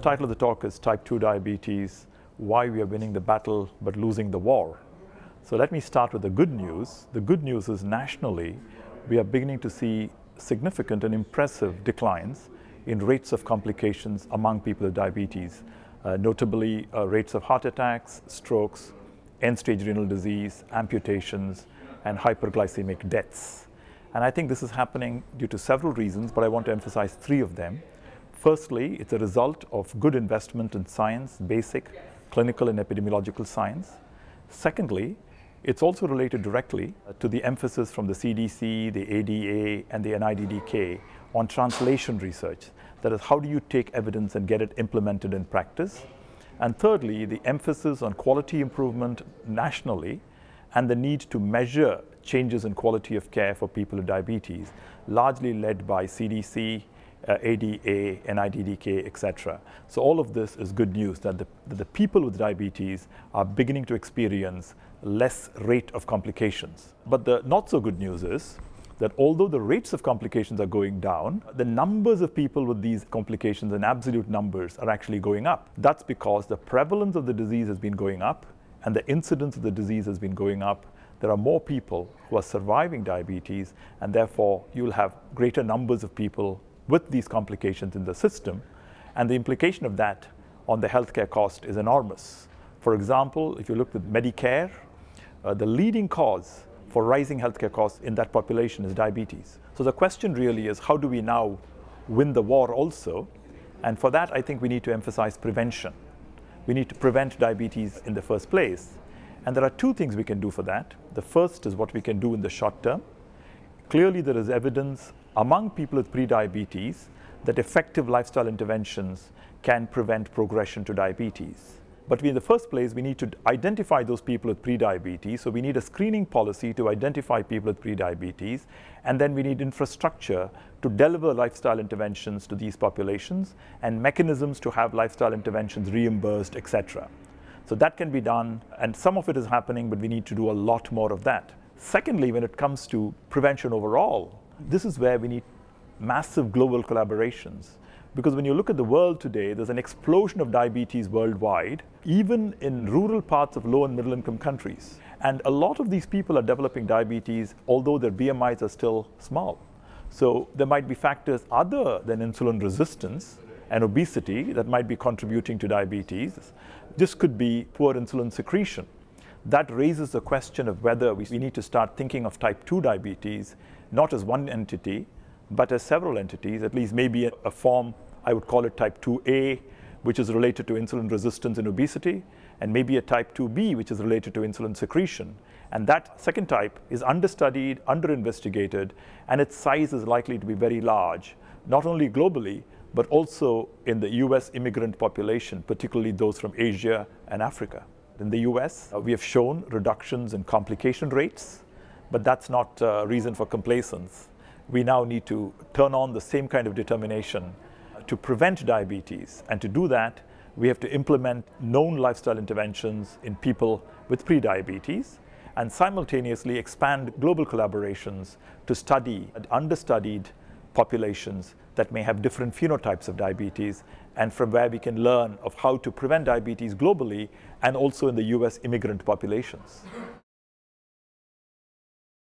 The title of the talk is Type 2 Diabetes Why We Are Winning the Battle but Losing the War. So let me start with the good news. The good news is nationally, we are beginning to see significant and impressive declines in rates of complications among people with diabetes, uh, notably uh, rates of heart attacks, strokes, end stage renal disease, amputations, and hyperglycemic deaths. And I think this is happening due to several reasons, but I want to emphasize three of them. Firstly, it's a result of good investment in science, basic, clinical, and epidemiological science. Secondly, it's also related directly to the emphasis from the CDC, the ADA, and the NIDDK on translation research. That is, how do you take evidence and get it implemented in practice? And thirdly, the emphasis on quality improvement nationally and the need to measure changes in quality of care for people with diabetes, largely led by CDC, uh, ADA, NIDDK, etc. So all of this is good news that the, that the people with diabetes are beginning to experience less rate of complications. But the not so good news is that although the rates of complications are going down, the numbers of people with these complications in absolute numbers are actually going up. That's because the prevalence of the disease has been going up and the incidence of the disease has been going up. There are more people who are surviving diabetes, and therefore you'll have greater numbers of people with these complications in the system. And the implication of that on the healthcare cost is enormous. For example, if you look at Medicare, uh, the leading cause for rising healthcare costs in that population is diabetes. So the question really is how do we now win the war also? And for that, I think we need to emphasize prevention. We need to prevent diabetes in the first place. And there are two things we can do for that. The first is what we can do in the short term. Clearly, there is evidence among people with prediabetes that effective lifestyle interventions can prevent progression to diabetes. But in the first place, we need to identify those people with prediabetes. So we need a screening policy to identify people with prediabetes. And then we need infrastructure to deliver lifestyle interventions to these populations and mechanisms to have lifestyle interventions reimbursed, etc. So that can be done. And some of it is happening, but we need to do a lot more of that. Secondly, when it comes to prevention overall, this is where we need massive global collaborations. Because when you look at the world today, there's an explosion of diabetes worldwide, even in rural parts of low and middle income countries. And a lot of these people are developing diabetes, although their BMIs are still small. So there might be factors other than insulin resistance and obesity that might be contributing to diabetes. This could be poor insulin secretion. That raises the question of whether we need to start thinking of type 2 diabetes not as one entity, but as several entities, at least maybe a, form, I would call it type 2A, which is related to insulin resistance and obesity, and maybe a type 2B, which is related to insulin secretion. And that second type is understudied, under-investigated, and its size is likely to be very large, not only globally, but also in the US immigrant population, particularly those from Asia and Africa. In the US, uh, we have shown reductions in complication rates, but that's not a reason for complacence we now need to turn on the same kind of determination to prevent diabetes. And to do that, we have to implement known lifestyle interventions in people with prediabetes and simultaneously expand global collaborations to study understudied populations that may have different phenotypes of diabetes and from where we can learn of how to prevent diabetes globally and also in the US immigrant populations.